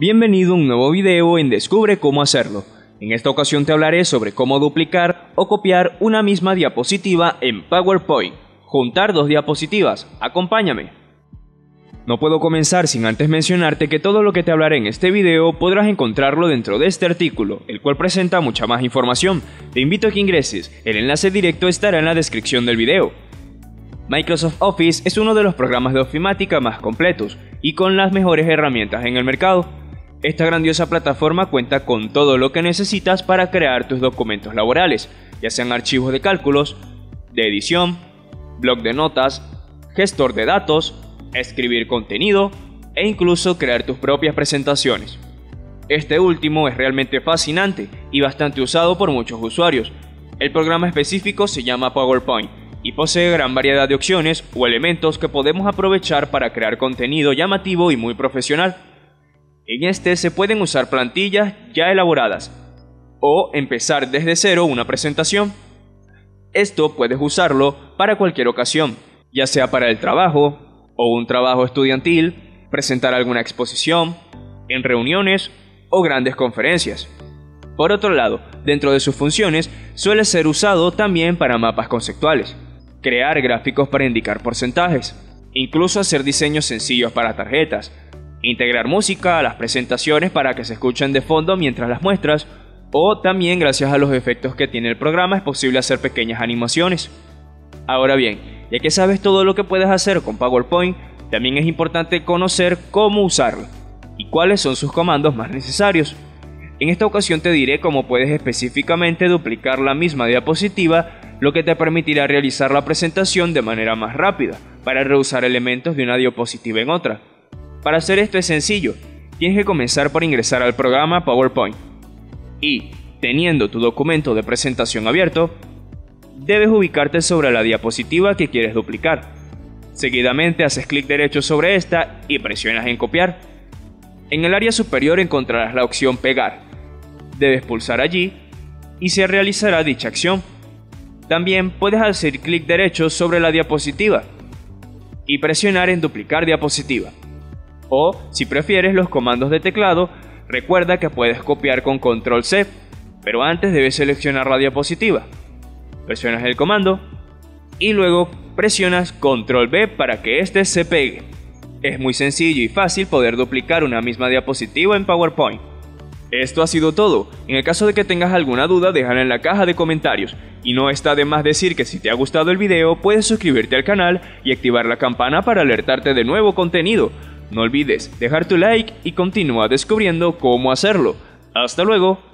Bienvenido a un nuevo video en Descubre cómo hacerlo. En esta ocasión te hablaré sobre cómo duplicar o copiar una misma diapositiva en PowerPoint. Juntar dos diapositivas. Acompáñame. No puedo comenzar sin antes mencionarte que todo lo que te hablaré en este video podrás encontrarlo dentro de este artículo, el cual presenta mucha más información. Te invito a que ingreses, el enlace directo estará en la descripción del video. Microsoft Office es uno de los programas de ofimática más completos y con las mejores herramientas en el mercado. Esta grandiosa plataforma cuenta con todo lo que necesitas para crear tus documentos laborales, ya sean archivos de cálculos, de edición, blog de notas, gestor de datos, escribir contenido e incluso crear tus propias presentaciones. Este último es realmente fascinante y bastante usado por muchos usuarios. El programa específico se llama PowerPoint y posee gran variedad de opciones o elementos que podemos aprovechar para crear contenido llamativo y muy profesional. En este se pueden usar plantillas ya elaboradas o empezar desde cero una presentación. Esto puedes usarlo para cualquier ocasión, ya sea para el trabajo o un trabajo estudiantil, presentar alguna exposición, en reuniones o grandes conferencias. Por otro lado, dentro de sus funciones suele ser usado también para mapas conceptuales, crear gráficos para indicar porcentajes, incluso hacer diseños sencillos para tarjetas, integrar música a las presentaciones para que se escuchen de fondo mientras las muestras, o también gracias a los efectos que tiene el programa es posible hacer pequeñas animaciones. Ahora bien, ya que sabes todo lo que puedes hacer con PowerPoint, también es importante conocer cómo usarlo y cuáles son sus comandos más necesarios. En esta ocasión te diré cómo puedes específicamente duplicar la misma diapositiva, lo que te permitirá realizar la presentación de manera más rápida, para reusar elementos de una diapositiva en otra. Para hacer esto es sencillo, tienes que comenzar por ingresar al programa PowerPoint y, teniendo tu documento de presentación abierto, debes ubicarte sobre la diapositiva que quieres duplicar. Seguidamente haces clic derecho sobre esta y presionas en copiar. En el área superior encontrarás la opción pegar. Debes pulsar allí y se realizará dicha acción. También puedes hacer clic derecho sobre la diapositiva y presionar en duplicar diapositiva o, si prefieres los comandos de teclado, recuerda que puedes copiar con control C, pero antes debes seleccionar la diapositiva. Presionas el comando y luego presionas control B para que éste se pegue. Es muy sencillo y fácil poder duplicar una misma diapositiva en PowerPoint. Esto ha sido todo. En el caso de que tengas alguna duda, déjala en la caja de comentarios. Y no está de más decir que si te ha gustado el video, puedes suscribirte al canal y activar la campana para alertarte de nuevo contenido. No olvides dejar tu like y continúa descubriendo cómo hacerlo. Hasta luego.